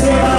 Let's go.